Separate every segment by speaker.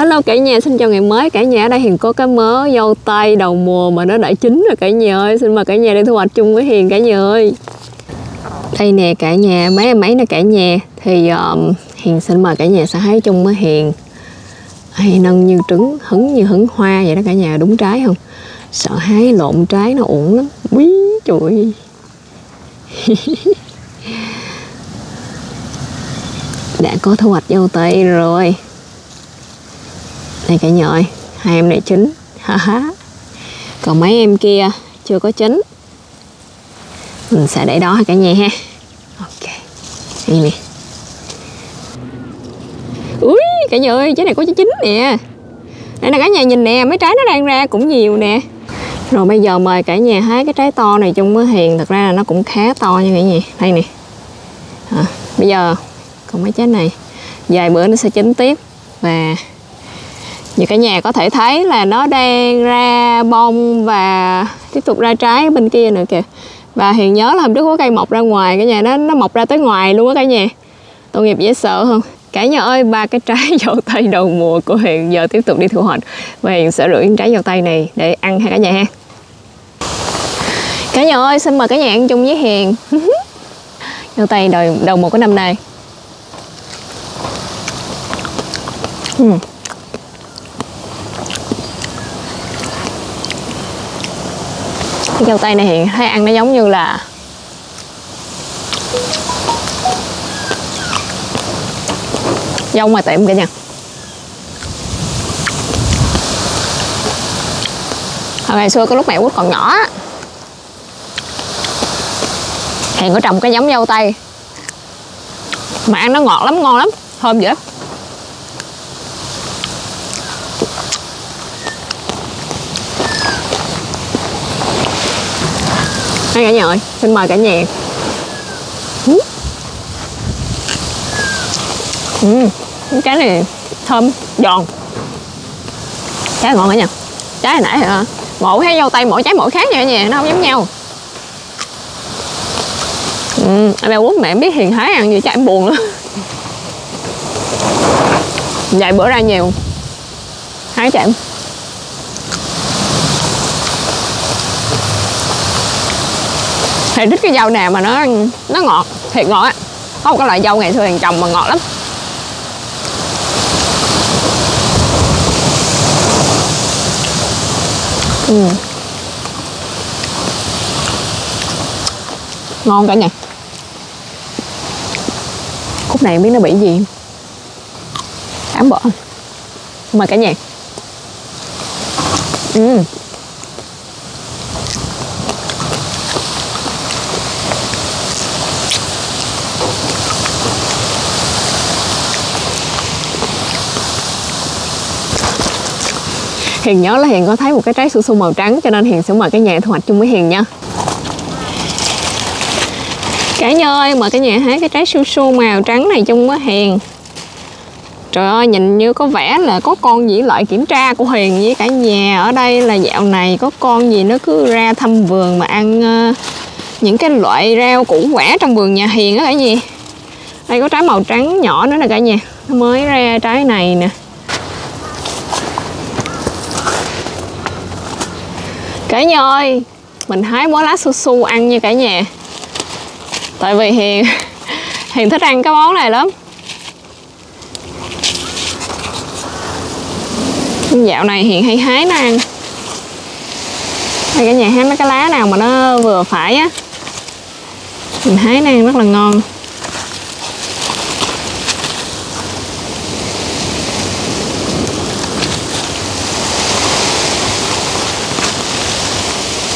Speaker 1: Hello cả nhà, xin chào ngày mới. Cả nhà ở đây Hiền có cái mớ dâu tây đầu mùa mà nó đã chín rồi cả nhà ơi. Xin mời cả nhà đi thu hoạch chung với Hiền cả nhà ơi. Đây nè cả nhà, mấy em mấy nè cả nhà. Thì um, Hiền xin mời cả nhà sẽ hái chung với Hiền. Hay nâng như trứng, hứng như hứng hoa vậy đó cả nhà, đúng trái không? Sợ hái lộn trái nó uổng lắm. Quý trời. Đã có thu hoạch dâu tây rồi này cả nhà ơi hai em này chín. Ha ha. Còn mấy em kia chưa có chín. Mình sẽ để đó cả nhà ha. Ok đây nè. Ui cả nhà ơi trái này có trái chín nè. Đây là cả nhà nhìn nè mấy trái nó đang ra cũng nhiều nè. Rồi bây giờ mời cả nhà hái cái trái to này chung với hiền. Thật ra là nó cũng khá to nha cả nhà. Đây nè. À, bây giờ còn mấy trái này. Vài bữa nó sẽ chín tiếp. Và như cả nhà có thể thấy là nó đang ra bông và tiếp tục ra trái bên kia nữa kìa. Và hiền nhớ là hôm trước có cây mọc ra ngoài, cả nhà nó nó mọc ra tới ngoài luôn á cả nhà. Tội nghiệp dễ sợ không cả nhà ơi, ba cái trái dầu tây đầu mùa của hiền giờ tiếp tục đi thu hoạch. Và hiền sẽ rửa những trái dầu tây này để ăn ha cả nhà ha. Cả nhà ơi, xin mời cả nhà ăn chung với hiền. Dâu tây đầu đầu mùa của năm nay. Uhm. Cái dâu tây này hiện thấy ăn nó giống như là dâu ngoài tiệm cả nha hồi ngày xưa có lúc mẹ út còn nhỏ Hiền có trồng cái giống dâu tây. Mà ăn nó ngọt lắm, ngon lắm Thơm dữ. lắm Hai cả nhà ơi, xin mời cả nhà. Ừ. Cái này thơm, giòn. Trái ngon cả nhà. Trái hồi nãy hả? Mỗi cái dâu tây mỗi trái mỗi khác nha cả nhà, nó không giống nhau. Ừ, em bèo mẹ biết hiền thái ăn gì chắc em buồn nữa Vậy bữa ra nhiều. Hái cho thì thích cái dâu nào mà nó nó ngọt, thiệt ngọt á. Có một cái loại dâu ngày xưa hàng trồng mà ngọt lắm. Ừ. ngon cả nhà. Khúc này biết nó bị gì. Ám bỏ mời cả nhà. Ừ. Hiền nhớ là Hiền có thấy một cái trái su su màu trắng cho nên Hiền sẽ mời cái nhà thu hoạch chung với Hiền nha. Cả nhà ơi mời cái nhà hái cái trái su su màu trắng này chung với Hiền. Trời ơi nhìn như có vẻ là có con gì loại kiểm tra của Hiền với cả nhà. Ở đây là dạo này có con gì nó cứ ra thăm vườn mà ăn uh, những cái loại rau củ quả trong vườn nhà Hiền á cả nhà. Đây có trái màu trắng nhỏ nữa nè cả nhà. Nó mới ra trái này nè. Cả nhà ơi, mình hái bó lá su su ăn nha cả nhà. Tại vì hiền hiền thích ăn cái món này lắm. Dạo này hiền hay hái nó ăn. Đây cả nhà, hái mấy cái lá nào mà nó vừa phải á. Mình hái nó ăn rất là ngon.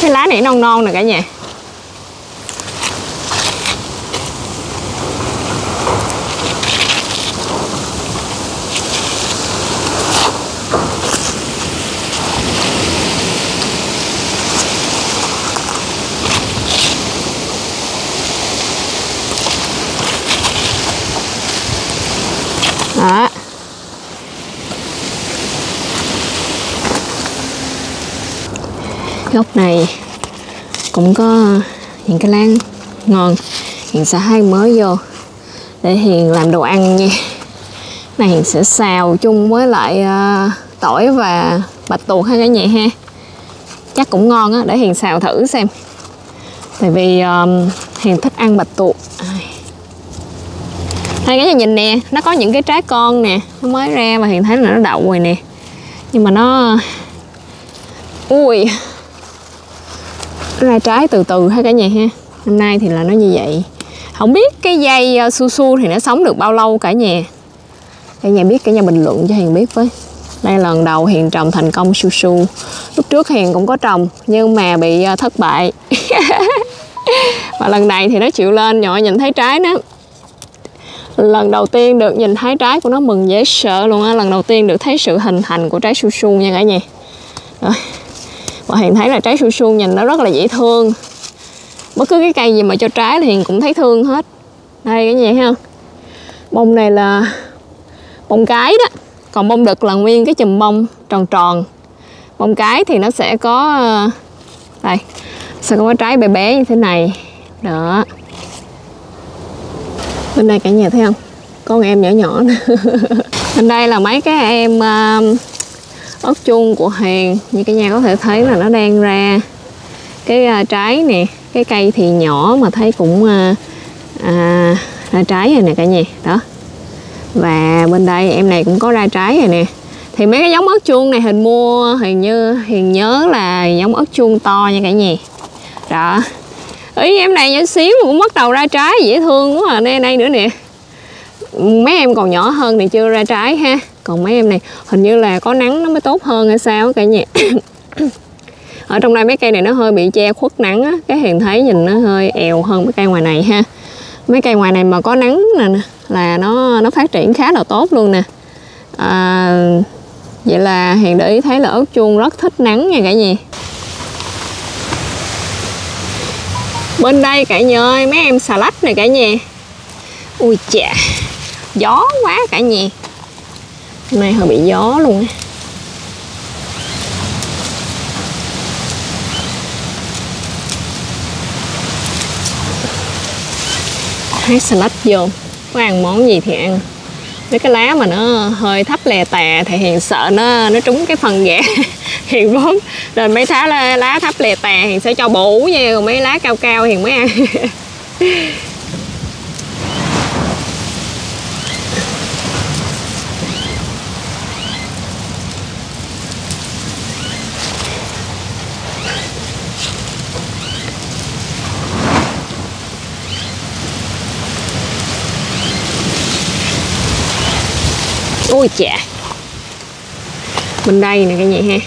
Speaker 1: Cái lá này non non nè cả nhà đó góc này cũng có những cái láng ngon. Hiền sẽ hai mới vô để Hiền làm đồ ăn nha. Này Hiền sẽ xào chung với lại uh, tỏi và bạch tuộc ha cả nhà ha. Chắc cũng ngon á để Hiền xào thử xem. Tại vì um, Hiền thích ăn bạch tuộc. Đây cái nhà nhìn nè nó có những cái trái con nè nó mới ra mà Hiền thấy là nó đậu rồi nè. Nhưng mà nó ui ra trái từ từ ha cả nhà ha. Hôm nay thì là nó như vậy. Không biết cái dây ờ, su su thì nó sống được bao lâu cả nhà? Cả nhà biết, cả nhà bình luận cho hiền biết với. Đây là lần đầu hiền trồng thành công su su. Lúc trước hiền cũng có trồng, nhưng mà bị ờ, thất bại. Và lần này thì nó chịu lên, nhỏ nhìn thấy trái nó. Lần đầu tiên được nhìn thấy trái của nó mừng dễ sợ luôn á. Lần đầu tiên được thấy sự hình thành của trái su su nha cả nhà. Rồi và hiền thấy là trái su su nhìn nó rất là dễ thương. Bất cứ cái cây gì mà cho trái thì hiền cũng thấy thương hết. Đây cái gì ha bông này là bông cái đó. Còn bông đực là nguyên cái chùm bông tròn tròn. Bông cái thì nó sẽ có ờ, đây sẽ có trái bé bé như thế này. Đó. Bên đây cả nhà thấy không? Con em nhỏ nhỏ bên đây là mấy cái em uh, ớt chuông của hàng. Như cả nhà có thể thấy là nó đang ra cái uh, trái nè cái cây thì nhỏ mà thấy cũng uh, à, ra trái rồi nè cả nhà. Đó. Và bên đây em này cũng có ra trái rồi nè. Thì mấy cái giống ớt chuông này hình mua hình như hiền nhớ là giống ớt chuông to nha cả nhà. Đó. Ý em này nhỏ xíu mà cũng bắt đầu ra trái dễ thương quá à. Đây đây nữa nè. Mấy em còn nhỏ hơn thì chưa ra trái ha còn mấy em này hình như là có nắng nó mới tốt hơn hay sao cả nhà. Ở trong đây mấy cây này nó hơi bị che khuất nắng á. Cái hiền thấy nhìn nó hơi èo hơn mấy cây ngoài này ha. Mấy cây ngoài này mà có nắng nè là nó nó phát triển khá là tốt luôn nè. À, vậy là hiền để ý thấy là ớt chuông rất thích nắng nha cả nhà. Bên đây cả nhà ơi mấy em xà lách này cả nhà. Ui chà gió quá cả nhà hôm nay hơi bị gió luôn á. Hái salad vô có ăn món gì thì ăn. Mấy cái lá mà nó hơi thấp lè tè thì hiền sợ nó nó trúng cái phần ghẻ hiền vốn rồi mấy tháng lá, lá thấp lè tè hiền sẽ cho bổ nha còn mấy lá cao cao hiền mới ăn. ôi chà. Bên đây nè cả nhà ha?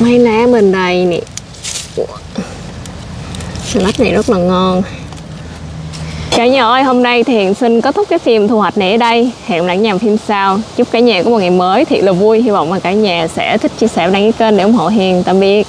Speaker 1: Mấy lá bên đây nè. Salad này rất là ngon. Cả nhà ơi, hôm nay thì Hiền xin kết thúc cái phim thu hoạch này ở đây. Hẹn lại nhà phim sau. Chúc cả nhà có một ngày mới thiệt là vui. Hy vọng là cả nhà sẽ thích chia sẻ và đăng ký kênh để ủng hộ Hiền. Tạm biệt.